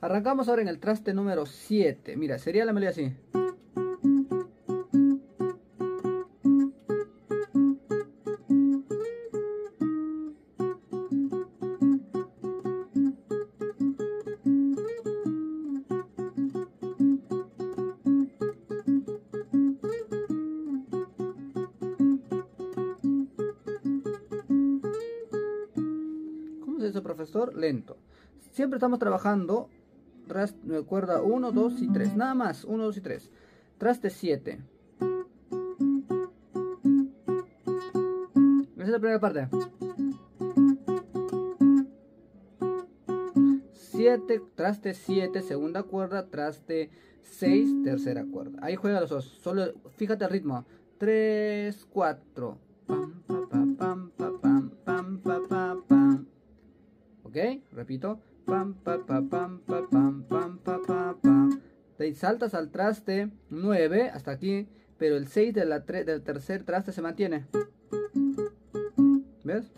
Arrancamos ahora en el traste número 7. Mira, sería la melodía así. ¿Cómo es eso, profesor? Lento. Siempre estamos trabajando cuerda 1, 2 y 3. Nada más, 1, 2 y 3. Traste 7. Esa es la primera parte. 7, traste 7, segunda cuerda, traste 6, tercera cuerda. Ahí juega los dos. Solo fíjate el ritmo. 3, 4. Pam, pam, pam, ¿ok? Repito. Pam, pa, pa, pam, pa, pam, pam, pa, pa, pam. Te saltas al traste 9 hasta aquí, pero el 6 de la del tercer traste se mantiene. ¿Ves?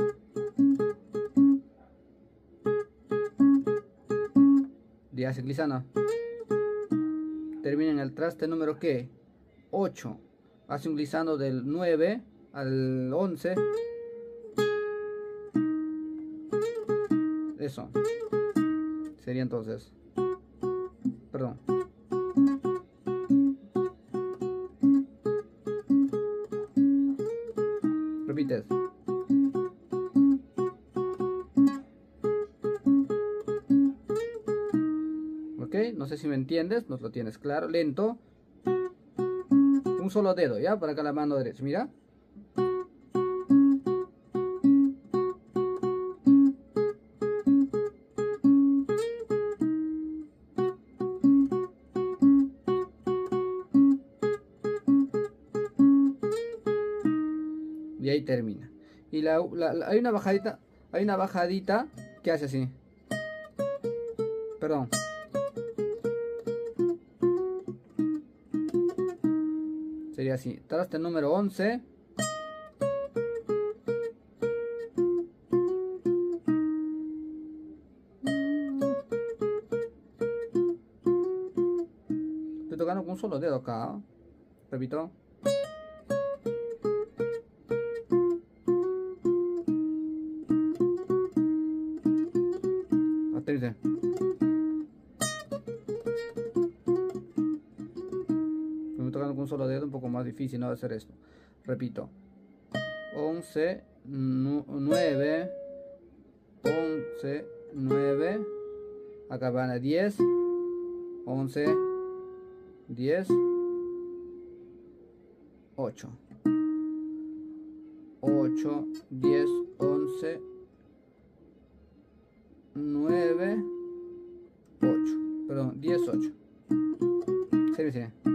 Día ciclizano. Termina en el traste número ¿qué? 8. Hace un glissando del 9 al 11. Eso. Sería entonces. Perdón. Repites. Ok, no sé si me entiendes, no lo tienes claro, lento. Un solo dedo, ¿ya? Para acá la mano derecha, mira. Y ahí termina. Y la, hay una bajadita, hay una bajadita que hace así. Perdón. Sería así. Traste número 11. Estoy tocando con un solo dedo acá. Repito. Estoy tocando con un solo dedo, un poco más difícil no hacer esto. Repito. 11, 9, 11, 9. Acá van a 10, 11, 10, 8. 8, 10, 11, 9, 8. Perdón, 10, 8. Sí, sí.